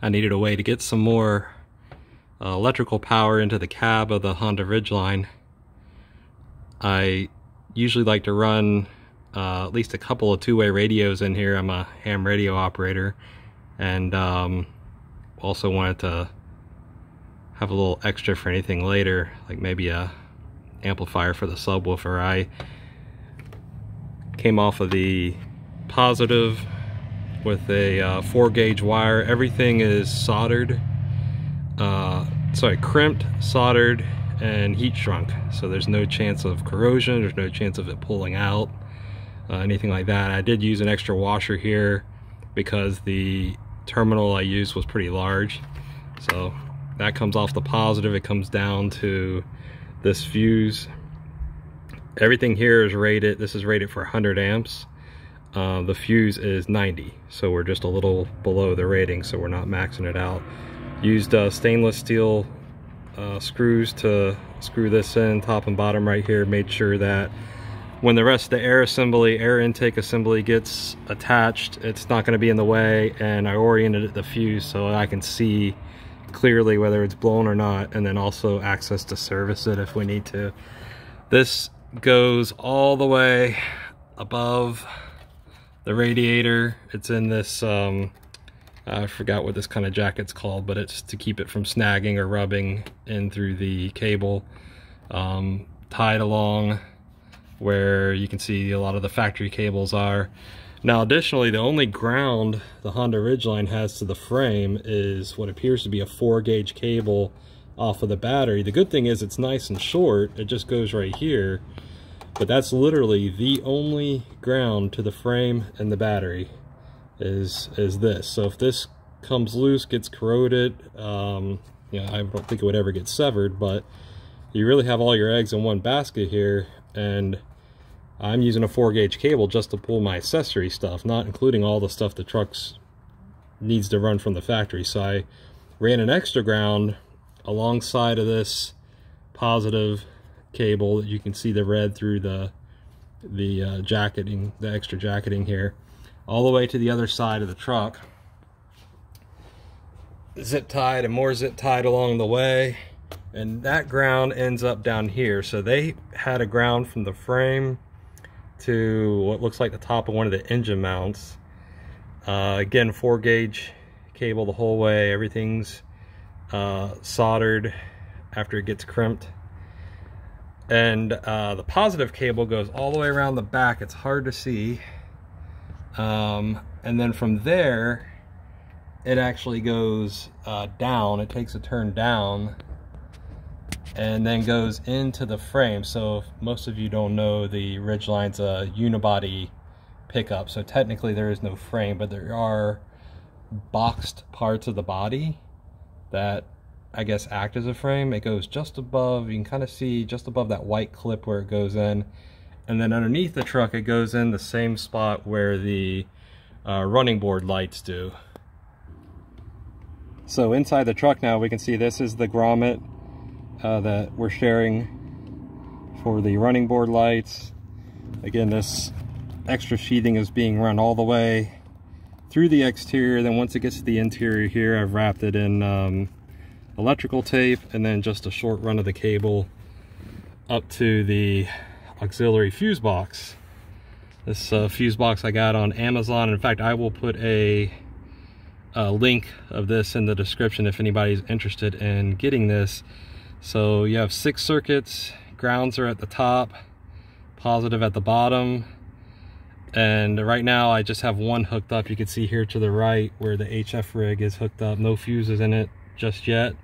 I needed a way to get some more uh, electrical power into the cab of the Honda Ridgeline. I usually like to run uh, at least a couple of two-way radios in here. I'm a ham radio operator and um, also wanted to have a little extra for anything later, like maybe a amplifier for the subwoofer. I came off of the positive with a uh, four gauge wire. Everything is soldered, uh, sorry, crimped, soldered, and heat shrunk. So there's no chance of corrosion, there's no chance of it pulling out, uh, anything like that. I did use an extra washer here because the terminal I used was pretty large. So that comes off the positive, it comes down to this fuse. Everything here is rated, this is rated for 100 amps. Uh, the fuse is 90, so we're just a little below the rating, so we're not maxing it out. Used uh, stainless steel uh, screws to screw this in, top and bottom right here, made sure that when the rest of the air assembly, air intake assembly gets attached, it's not going to be in the way, and I oriented the fuse so I can see clearly whether it's blown or not, and then also access to service it if we need to. This goes all the way above the radiator. It's in this, um, I forgot what this kind of jacket's called, but it's to keep it from snagging or rubbing in through the cable. Um, tied along where you can see a lot of the factory cables are. Now additionally, the only ground the Honda Ridgeline has to the frame is what appears to be a four gauge cable off of the battery. The good thing is it's nice and short. It just goes right here. But that's literally the only ground to the frame and the battery is is this. So if this comes loose, gets corroded, um, you know, I don't think it would ever get severed, but you really have all your eggs in one basket here. And I'm using a four gauge cable just to pull my accessory stuff, not including all the stuff the trucks needs to run from the factory. So I ran an extra ground alongside of this positive cable. That you can see the red through the the uh, jacketing, the extra jacketing here, all the way to the other side of the truck. Zip tied and more zip tied along the way. And that ground ends up down here. So they had a ground from the frame to what looks like the top of one of the engine mounts. Uh, again, four gauge cable the whole way. Everything's uh, soldered after it gets crimped and uh, the positive cable goes all the way around the back. It's hard to see. Um, and then from there it actually goes uh, down. It takes a turn down and then goes into the frame. So most of you don't know the Ridgeline's a unibody pickup. So technically there is no frame but there are boxed parts of the body that I guess, act as a frame. It goes just above, you can kind of see just above that white clip where it goes in. And then underneath the truck, it goes in the same spot where the uh, running board lights do. So inside the truck now, we can see this is the grommet uh, that we're sharing for the running board lights. Again, this extra sheathing is being run all the way through the exterior. Then once it gets to the interior here, I've wrapped it in um, electrical tape and then just a short run of the cable up to the auxiliary fuse box. This uh, fuse box I got on Amazon. In fact, I will put a, a link of this in the description if anybody's interested in getting this. So you have six circuits, grounds are at the top, positive at the bottom, and right now I just have one hooked up. You can see here to the right where the HF rig is hooked up. No fuses in it just yet.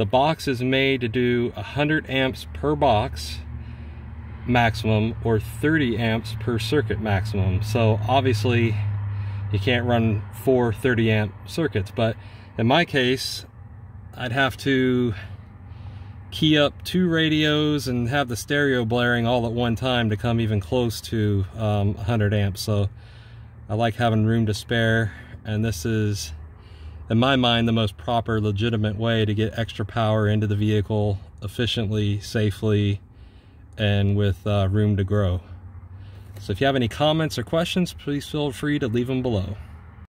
The box is made to do 100 amps per box maximum or 30 amps per circuit maximum. So obviously you can't run four 30 amp circuits, but in my case, I'd have to key up two radios and have the stereo blaring all at one time to come even close to um, 100 amps. So I like having room to spare and this is in my mind, the most proper, legitimate way to get extra power into the vehicle efficiently, safely, and with uh, room to grow. So if you have any comments or questions, please feel free to leave them below.